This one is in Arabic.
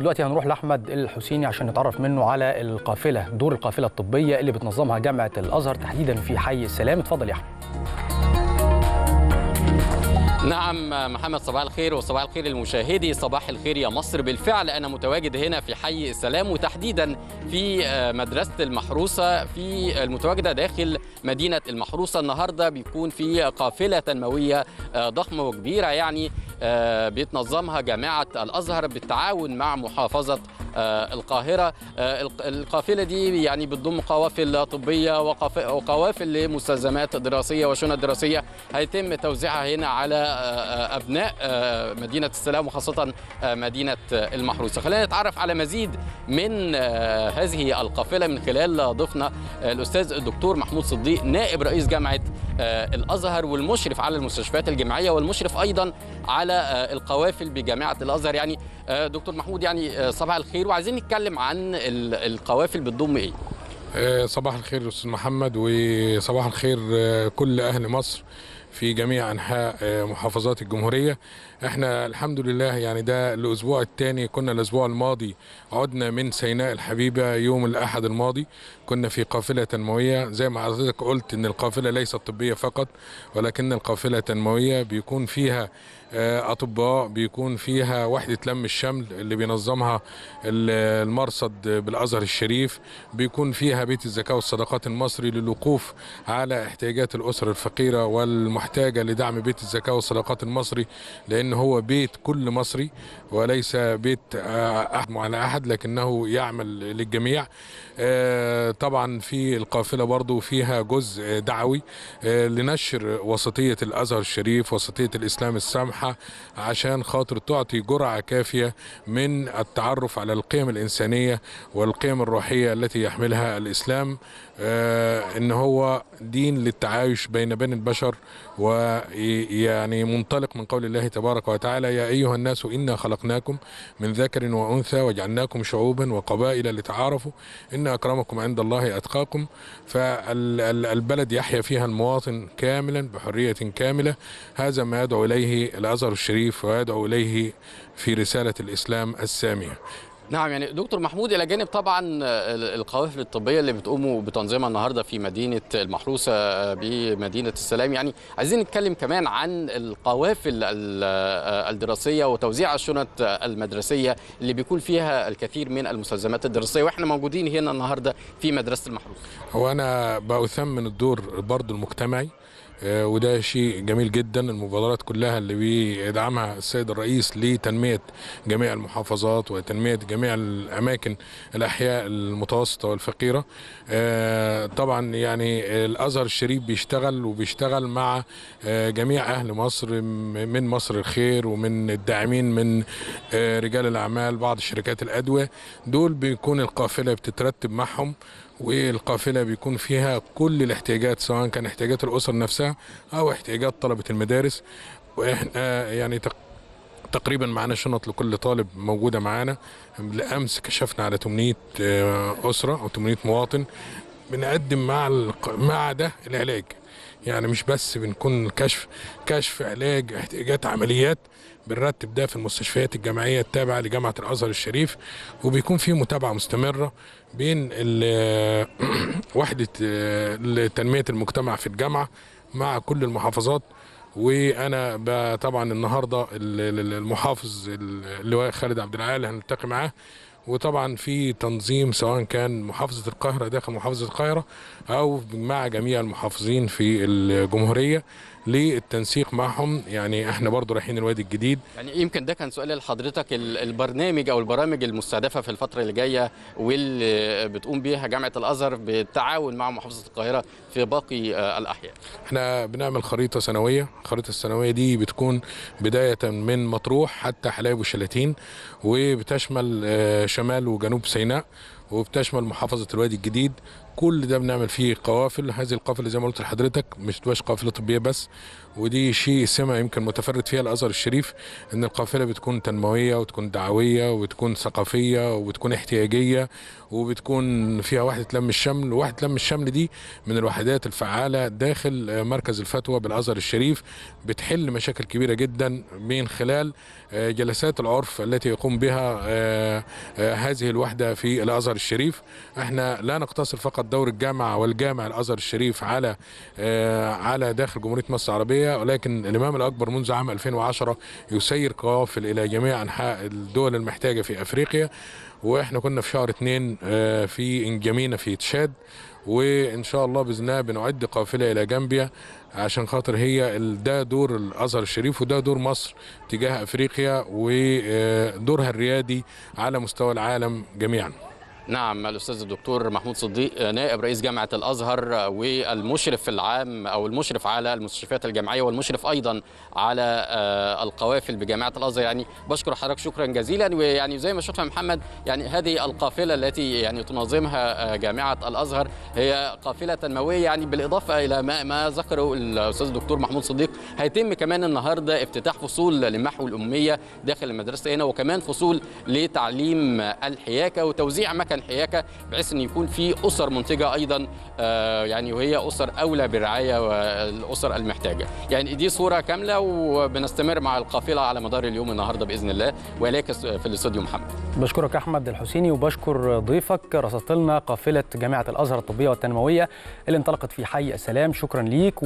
دلوقتي هنروح لأحمد الحسيني عشان نتعرف منه على القافلة دور القافلة الطبية اللي بتنظمها جامعة الأزهر تحديدا في حي السلام. اتفضل يا أحمد. نعم محمد صباح الخير وصباح الخير المشاهدي صباح الخير يا مصر. بالفعل أنا متواجد هنا في حي السلام وتحديدا في مدرسة المحروسة في المتواجدة داخل مدينة المحروسة. النهاردة بيكون في قافلة تنموية ضخمة وكبيرة يعني بيتنظمها جامعة الأزهر بالتعاون مع محافظة القاهرة. القافلة دي يعني بتضم قوافل طبية وقوافل لمستلزمات دراسية وشنط دراسية. هيتم توزيعها هنا على أبناء مدينة السلام وخاصة مدينة المحروسة. خلينا نتعرف على مزيد من هذه القافلة من خلال ضيفنا الأستاذ الدكتور محمود صديق نائب رئيس جامعة الأزهر والمشرف على المستشفيات الجامعية والمشرف أيضا على القوافل بجامعة الأزهر. يعني دكتور محمود يعني صباح الخير. وعايزين نتكلم عن القوافل بتضم إيه؟ صباح الخير أستاذ محمد وصباح الخير كل أهل مصر. في جميع أنحاء محافظات الجمهورية. إحنا الحمد لله يعني ده الأسبوع الثاني كنا الأسبوع الماضي عدنا من سيناء الحبيبة يوم الأحد الماضي. كنا في قافلة تنموية. زي ما حضرتك قلت إن القافلة ليست طبية فقط ولكن القافلة تنمويه بيكون فيها أطباء بيكون فيها وحدة لم الشمل اللي بينظمها المرصد بالأزهر الشريف. بيكون فيها بيت الزكاة والصدقات المصري للوقوف على احتياجات الأسر الفقيرة والمحتاجه لدعم بيت الزكاة والصدقات المصري لأن هو بيت كل مصري وليس بيت أحد على أحد لكنه يعمل للجميع. طبعا في القافلة برضو فيها جزء دعوي لنشر وسطية الأزهر الشريف وسطية الإسلام السامحة عشان خاطر تعطي جرعة كافية من التعرف على القيم الإنسانية والقيم الروحية التي يحملها الإسلام. إن هو دين للتعايش بين بين البشر ويعني منطلق من قول الله تبارك وتعالى يا أيها الناس إنا خلقناكم من ذكر وأنثى وجعلناكم شعوبا وقبائل لتعارفوا. إن أكرمكم عند الله أتقاكم. فالبلد يحيا فيها المواطن كاملا بحرية كاملة. هذا ما يدعو إليه الأزهر الشريف ويدعو إليه في رسالة الإسلام السامية. نعم يعني دكتور محمود إلى جانب طبعا القوافل الطبية اللي بتقوموا بتنظيمها النهارده في مدينة المحروسة بمدينة السلام يعني عايزين نتكلم كمان عن القوافل الدراسية وتوزيع الشنط المدرسية اللي بيكون فيها الكثير من المستلزمات الدراسية وإحنا موجودين هنا النهارده في مدرسة المحروسة. هو أنا بأثمن الدور برضه المجتمعي وده شيء جميل جدا المبادرات كلها اللي بيدعمها السيد الرئيس لتنمية جميع المحافظات وتنمية جميع الأماكن الأحياء المتوسطة والفقيرة. طبعا يعني الأزهر الشريف بيشتغل وبيشتغل مع جميع أهل مصر من مصر الخير ومن الداعمين من رجال الأعمال بعض شركات الأدوية. دول بيكون القافلة بتترتب معهم. والقافلة بيكون فيها كل الاحتياجات سواء كان احتياجات الأسر نفسها أو احتياجات طلبة المدارس. وإحنا يعني تقريبا معانا شنط لكل طالب موجودة معانا. بالامس كشفنا على 800 أسرة أو 800 مواطن. بنقدم مع مع ده العلاج. يعني مش بس بنكون كشف كشف علاج احتياجات عمليات بنرتب ده في المستشفيات الجامعية التابعة لجامعة الأزهر الشريف وبيكون في متابعة مستمرة بين وحدة تنميه المجتمع في الجامعة مع كل المحافظات. وأنا طبعا النهارده المحافظ اللواء خالد عبد العال هنلتقي معاه وطبعا في تنظيم سواء كان محافظة القاهرة داخل محافظة القاهرة أو مع جميع المحافظين في الجمهورية للتنسيق معهم. يعني إحنا برضو رايحين الوادي الجديد. يعني يمكن ده كان سؤال لحضرتك البرنامج أو البرامج المستهدفة في الفترة اللي جاية واللي بتقوم بيها جامعة الأزهر بالتعاون مع محافظة القاهرة في باقي الأحياء. إحنا بنعمل خريطة سنوية. الخريطه السنوية دي بتكون بداية من مطروح حتى حلايب وشلاتين وبتشمل شمال وجنوب سيناء وبتشمل محافظة الوادي الجديد كل ده بنعمل فيه قوافل. هذه القافلة زي ما قلت لحضرتك مش تبقاش قافلة طبية بس ودي شيء سمه يمكن متفرد فيها الأزهر الشريف إن القافلة بتكون تنموية وتكون دعوية وتكون ثقافية وبتكون احتياجية وبتكون فيها وحده لم الشمل. وحده لم الشمل دي من الوحدات الفعالة داخل مركز الفتوى بالأزهر الشريف بتحل مشاكل كبيرة جدا من خلال جلسات العرف التي يقوم بها هذه الوحدة في الأزهر الشريف. إحنا لا نقتصر فقط دور الجامعة والجامع الأزهر الشريف على على داخل جمهورية مصر العربية. ولكن الإمام الأكبر منذ عام 2010 يسير قوافل إلى جميع أنحاء الدول المحتاجة في أفريقيا. وإحنا كنا في شهر اثنين في انجمينا في تشاد. وإن شاء الله بإذن الله بنعد قافلة إلى جامبيا عشان خاطر هي ده دور الأزهر الشريف وده دور مصر تجاه أفريقيا ودورها الريادي على مستوى العالم جميعا. نعم الأستاذ الدكتور محمود صديق نائب رئيس جامعة الأزهر والمشرف العام أو المشرف على المستشفيات الجامعية والمشرف أيضا على القوافل بجامعة الأزهر. يعني بشكر حضرتك شكرا جزيلا. ويعني زي ما شفنا محمد يعني هذه القافلة التي يعني تنظمها جامعة الأزهر هي قافلة تنموية يعني بالإضافة إلى ما, ما ذكره الأستاذ الدكتور محمود صديق. هيتم كمان النهارده افتتاح فصول لمحو الاميه داخل المدرسة هنا وكمان فصول لتعليم الحياكة وتوزيع مكان حياكة بحيث إن يكون في أسر منتجة أيضا آه يعني وهي أسر أولى بالرعاية والأسر المحتاجة. يعني دي صورة كاملة وبنستمر مع القافلة على مدار اليوم النهارده بإذن الله. ولك في الاستوديو محمد. بشكرك أحمد الحسيني وبشكر ضيفك. رصدت لنا قافلة جامعة الأزهر الطبية والتنموية اللي انطلقت في حي السلام. شكرا ليك